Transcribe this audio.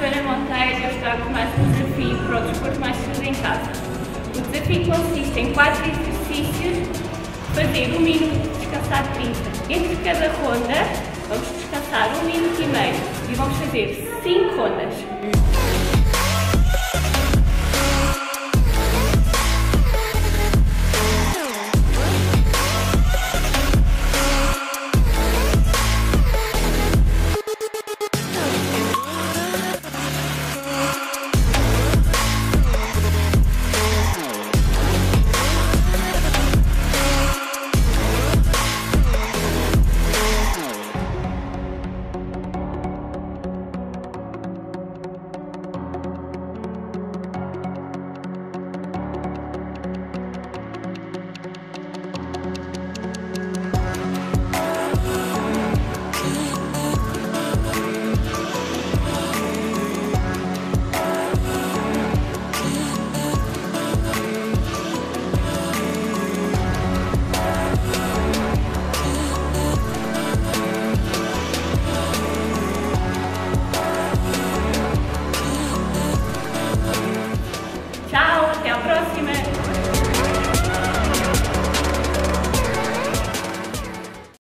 Monteiro eu trago mais um desafio para o desporto mais seguro em casa. O desafio consiste em quatro exercícios, fazer um minuto, descansar 30. Entre cada ronda, vamos descansar um minuto e meio e vamos fazer cinco rondas.